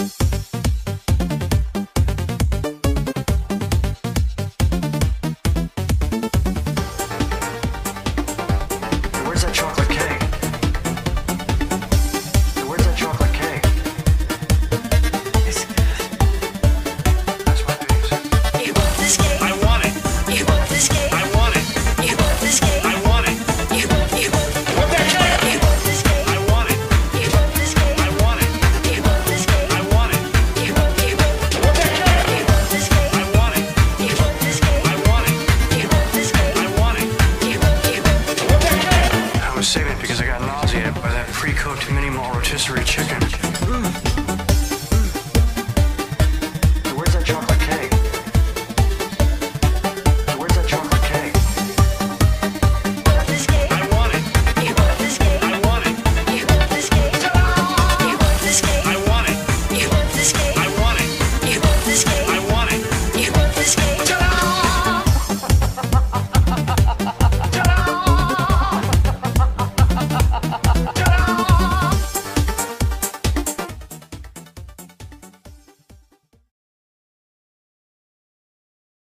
Bye. Any more rotisserie chicken. Mm.